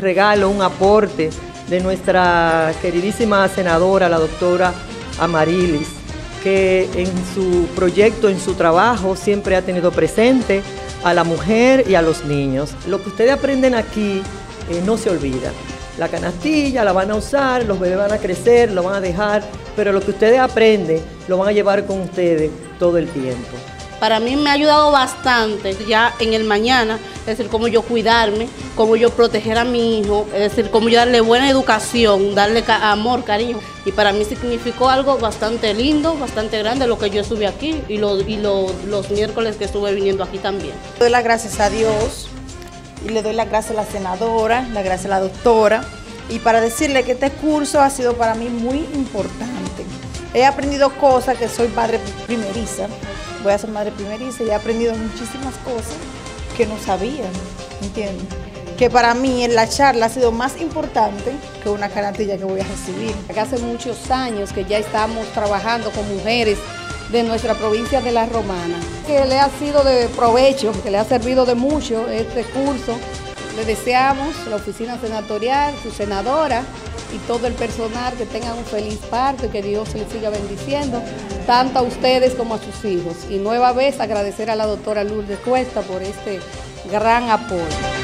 regalo, un aporte de nuestra queridísima senadora, la doctora Amarilis, que en su proyecto, en su trabajo, siempre ha tenido presente a la mujer y a los niños. Lo que ustedes aprenden aquí eh, no se olvida. La canastilla la van a usar, los bebés van a crecer, lo van a dejar, pero lo que ustedes aprenden lo van a llevar con ustedes todo el tiempo. Para mí me ha ayudado bastante ya en el mañana, es decir, cómo yo cuidarme, cómo yo proteger a mi hijo, es decir, cómo yo darle buena educación, darle amor, cariño. Y para mí significó algo bastante lindo, bastante grande lo que yo estuve aquí y, y los miércoles que estuve viniendo aquí también. Doy las gracias a Dios y le doy las gracias a la senadora, las gracias a la doctora y para decirle que este curso ha sido para mí muy importante. He aprendido cosas que soy madre primeriza, voy a ser madre primeriza y he aprendido muchísimas cosas que no sabía, ¿entiendes? Que para mí en la charla ha sido más importante que una carantilla que voy a recibir. hace muchos años que ya estamos trabajando con mujeres de nuestra provincia de La Romana, que le ha sido de provecho, que le ha servido de mucho este curso. Le deseamos la oficina senatorial, su senadora y todo el personal que tengan un feliz parto y que Dios les siga bendiciendo, tanto a ustedes como a sus hijos. Y nueva vez agradecer a la doctora Lourdes Cuesta por este gran apoyo.